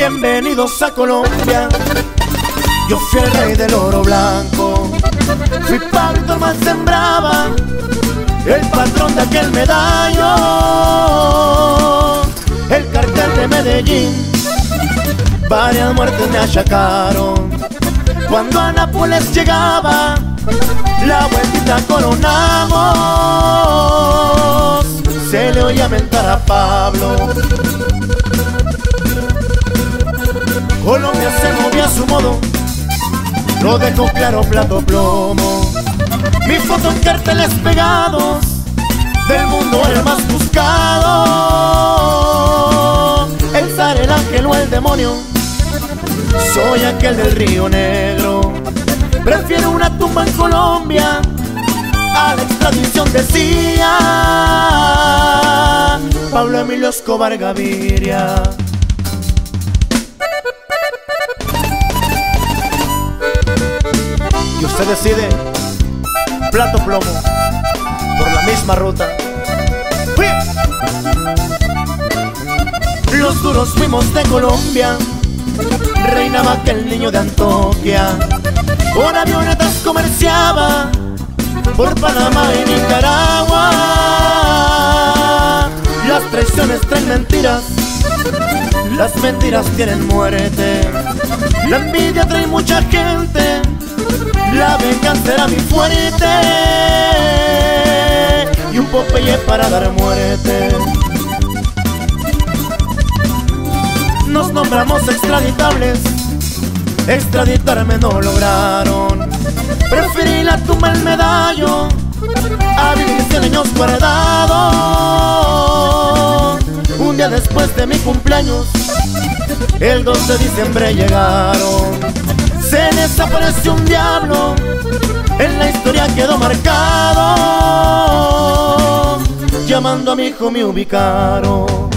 Bienvenidos a Colombia. Yo fui el rey del oro blanco. Fui Pablo más sembraba, el patrón de aquel medallo. El cartel de Medellín, varias muertes me achacaron. Cuando a Nápoles llegaba, la vueltita coronamos. Se le oía mentar a Pablo. Modo, lo dejó claro plato plomo. Mi foto en carteles pegados, del mundo el más buscado. El zar, el ángel o el demonio, soy aquel del río negro. Prefiero una tumba en Colombia a la extradición decía Pablo Emilio Escobar Gaviria. Usted decide plato plomo por la misma ruta. Los duros fuimos de Colombia, reinaba aquel niño de Antoquia. Por avionetas comerciaba, por Panamá y Nicaragua. Las traiciones traen mentiras, las mentiras tienen muerte. La envidia trae mucha gente, la venganza era mi fuerte. Y un Popeye para dar muerte. Nos nombramos extraditables, extraditarme no lograron. Preferí la tumba el medallo a vivir 100 años guardado. Después de mi cumpleaños, el 2 de diciembre llegaron. Se desapareció un diablo, en la historia quedó marcado. Llamando a mi hijo me ubicaron.